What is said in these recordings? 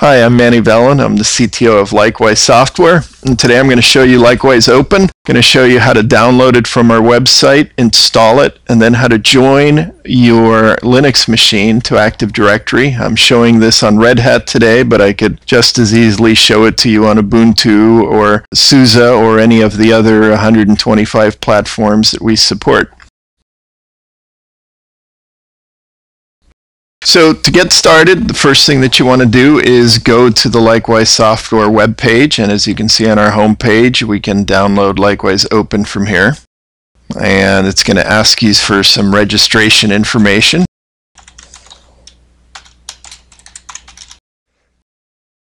Hi, I'm Manny Vellon. I'm the CTO of Likewise Software. And today I'm going to show you Likewise Open. I'm going to show you how to download it from our website, install it, and then how to join your Linux machine to Active Directory. I'm showing this on Red Hat today, but I could just as easily show it to you on Ubuntu or SUSE or any of the other 125 platforms that we support. So to get started, the first thing that you want to do is go to the Likewise Software web page, and as you can see on our home page, we can download Likewise Open from here. And it's going to ask you for some registration information.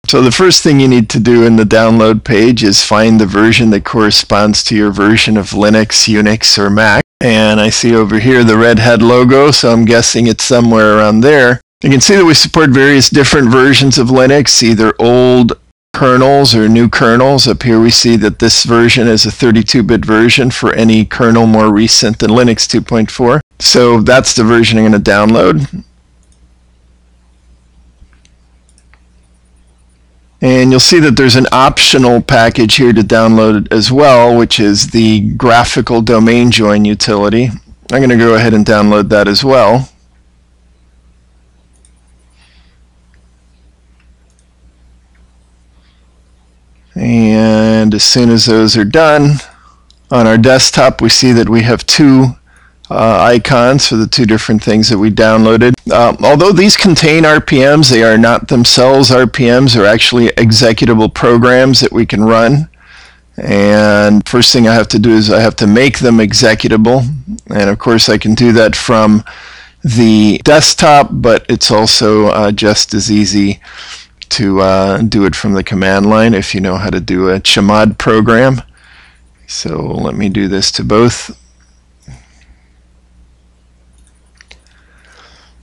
So the first thing you need to do in the download page is find the version that corresponds to your version of Linux, Unix, or Mac. And I see over here the Red Hat logo, so I'm guessing it's somewhere around there. You can see that we support various different versions of Linux, either old kernels or new kernels. Up here we see that this version is a 32-bit version for any kernel more recent than Linux 2.4. So that's the version I'm going to download. And you'll see that there's an optional package here to download as well, which is the graphical domain join utility. I'm going to go ahead and download that as well. And as soon as those are done, on our desktop we see that we have two uh, icons for the two different things that we downloaded. Uh, although these contain RPMs, they are not themselves RPMs. They're actually executable programs that we can run. And first thing I have to do is I have to make them executable. And of course I can do that from the desktop, but it's also uh, just as easy to uh, do it from the command line if you know how to do a chmod program. So let me do this to both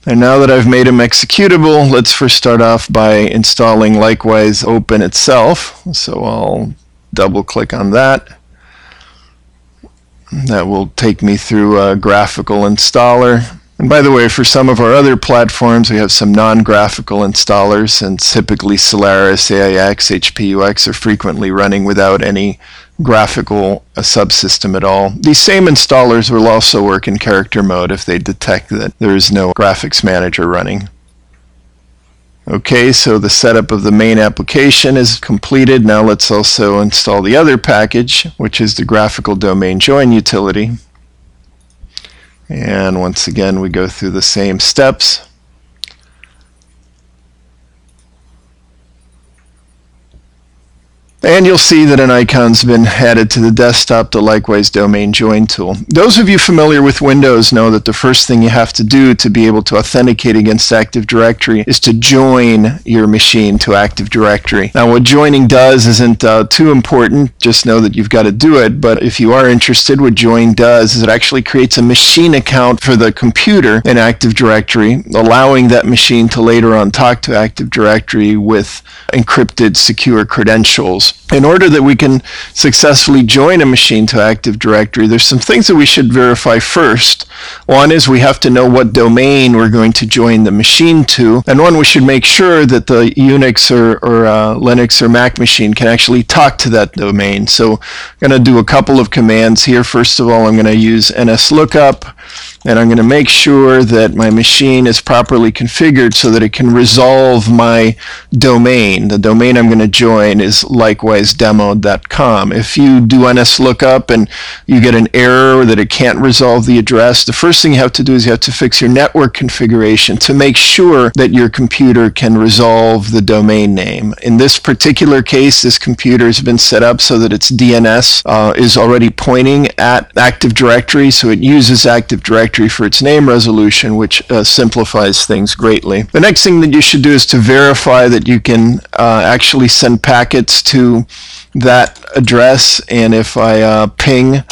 And now that I've made them executable, let's first start off by installing likewise open itself. So I'll double click on that. That will take me through a graphical installer. And by the way, for some of our other platforms, we have some non-graphical installers, and typically Solaris, AIX, HPUX are frequently running without any graphical subsystem at all. These same installers will also work in character mode if they detect that there is no graphics manager running. Okay, so the setup of the main application is completed. Now let's also install the other package, which is the graphical domain join utility. And once again, we go through the same steps. And you'll see that an icon's been added to the desktop, the likewise domain join tool. Those of you familiar with Windows know that the first thing you have to do to be able to authenticate against Active Directory is to join your machine to Active Directory. Now what joining does isn't uh, too important, just know that you've got to do it, but if you are interested, what join does is it actually creates a machine account for the computer in Active Directory, allowing that machine to later on talk to Active Directory with encrypted secure credentials. In order that we can successfully join a machine to Active Directory, there's some things that we should verify first. One is we have to know what domain we're going to join the machine to, and one we should make sure that the Unix or, or uh, Linux or Mac machine can actually talk to that domain. So I'm going to do a couple of commands here. First of all, I'm going to use nslookup and I'm going to make sure that my machine is properly configured so that it can resolve my domain. The domain I'm going to join is likewisedemo.com. If you do nslookup and you get an error that it can't resolve the address, the first thing you have to do is you have to fix your network configuration to make sure that your computer can resolve the domain name. In this particular case, this computer has been set up so that its DNS uh, is already pointing at Active Directory, so it uses Active Directory directory for its name resolution, which uh, simplifies things greatly. The next thing that you should do is to verify that you can uh, actually send packets to that address. And if I uh, ping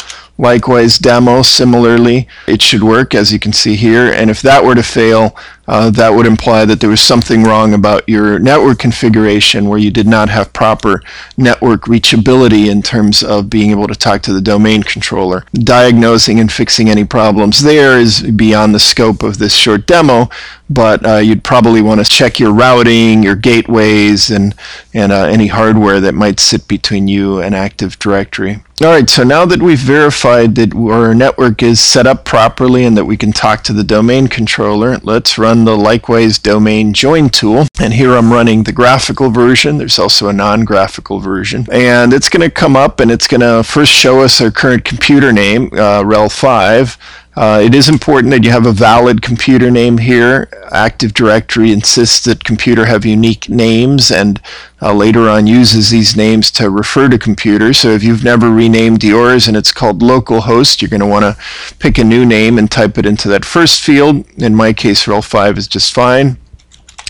likewise demo similarly, it should work as you can see here. And if that were to fail, uh, that would imply that there was something wrong about your network configuration where you did not have proper network reachability in terms of being able to talk to the domain controller. Diagnosing and fixing any problems there is beyond the scope of this short demo, but uh, you'd probably want to check your routing, your gateways, and, and uh, any hardware that might sit between you and Active Directory. All right, so now that we've verified that our network is set up properly and that we can talk to the domain controller, let's run the Likewise domain join tool. And here I'm running the graphical version. There's also a non-graphical version. And it's going to come up and it's going to first show us our current computer name, uh, RHEL5. Uh, it is important that you have a valid computer name here. Active Directory insists that computer have unique names and uh, later on uses these names to refer to computers. So if you've never renamed yours and it's called localhost, you're going to want to pick a new name and type it into that first field. In my case, RHEL5 is just fine.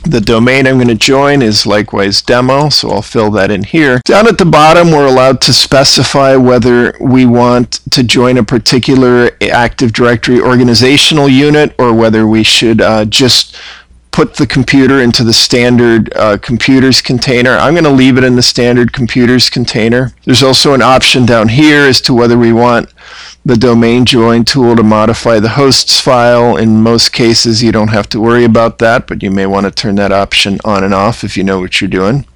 The domain I'm going to join is likewise demo, so I'll fill that in here. Down at the bottom, we're allowed to specify whether we want to join a particular Active Directory organizational unit or whether we should uh, just put the computer into the standard uh, computers container. I'm going to leave it in the standard computers container. There's also an option down here as to whether we want the domain join tool to modify the hosts file. In most cases, you don't have to worry about that, but you may want to turn that option on and off if you know what you're doing.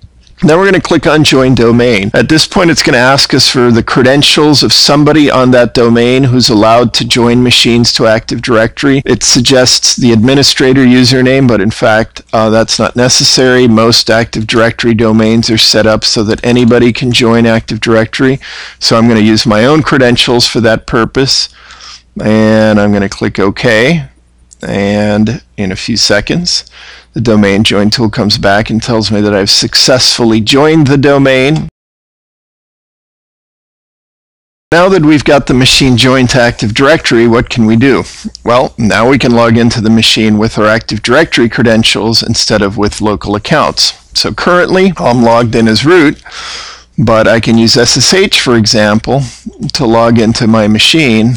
Now we're going to click on Join Domain. At this point, it's going to ask us for the credentials of somebody on that domain who's allowed to join machines to Active Directory. It suggests the administrator username, but in fact, uh, that's not necessary. Most Active Directory domains are set up so that anybody can join Active Directory. So I'm going to use my own credentials for that purpose. And I'm going to click OK. And in a few seconds, the domain join tool comes back and tells me that I've successfully joined the domain. Now that we've got the machine joined to Active Directory, what can we do? Well, now we can log into the machine with our Active Directory credentials instead of with local accounts. So currently, I'm logged in as root, but I can use SSH, for example, to log into my machine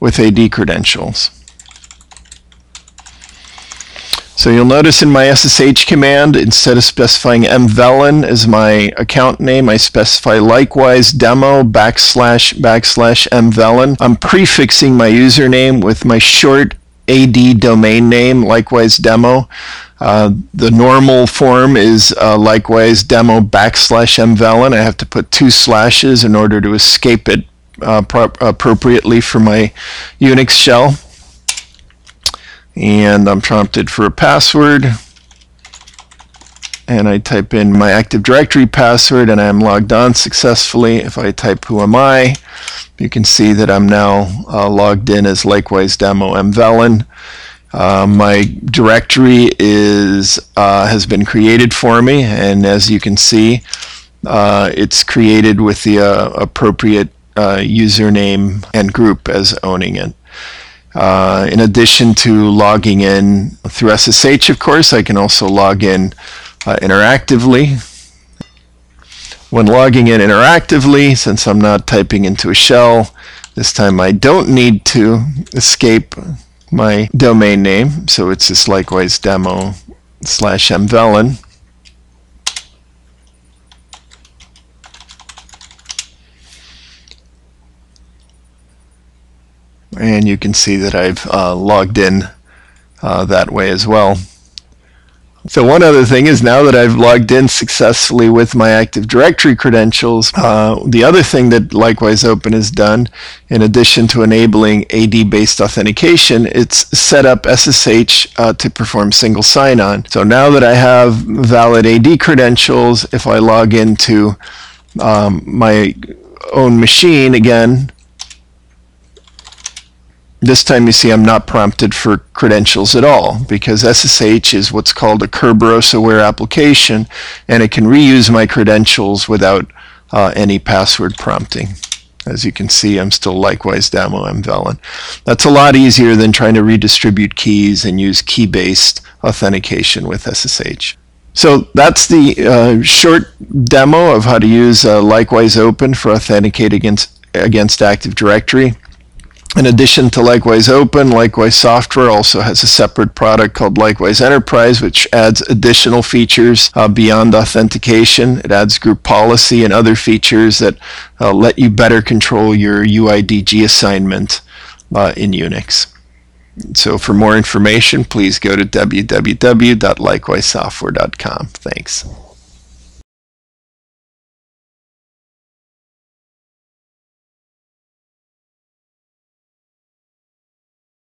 with AD credentials. So you'll notice in my SSH command, instead of specifying mvellon as my account name, I specify likewise demo backslash backslash mvellon. I'm prefixing my username with my short AD domain name, likewise demo. Uh, the normal form is uh, likewise demo backslash mvellon. I have to put two slashes in order to escape it uh, appropriately for my Unix shell and I'm prompted for a password and I type in my Active Directory password and I'm logged on successfully. If I type who am I, you can see that I'm now uh, logged in as likewise demo mvellon. Uh, my directory is uh, has been created for me and as you can see uh, it's created with the uh, appropriate uh, username and group as owning it. Uh, in addition to logging in through SSH, of course, I can also log in uh, interactively. When logging in interactively, since I'm not typing into a shell, this time I don't need to escape my domain name, so it's just likewise demo slash mvellon. And you can see that I've uh, logged in uh, that way as well. So one other thing is now that I've logged in successfully with my Active Directory credentials, uh, the other thing that Likewise Open has done, in addition to enabling AD-based authentication, it's set up SSH uh, to perform single sign-on. So now that I have valid AD credentials, if I log into um, my own machine again, this time you see I'm not prompted for credentials at all because SSH is what's called a Kerberos aware application and it can reuse my credentials without uh, any password prompting. As you can see, I'm still likewise demo mvellon. That's a lot easier than trying to redistribute keys and use key-based authentication with SSH. So that's the uh, short demo of how to use uh, Likewise Open for authenticate against, against Active Directory. In addition to Likewise Open, Likewise Software also has a separate product called Likewise Enterprise, which adds additional features uh, beyond authentication. It adds group policy and other features that uh, let you better control your UIDG assignment uh, in Unix. So for more information, please go to www.likewisesoftware.com. Thanks.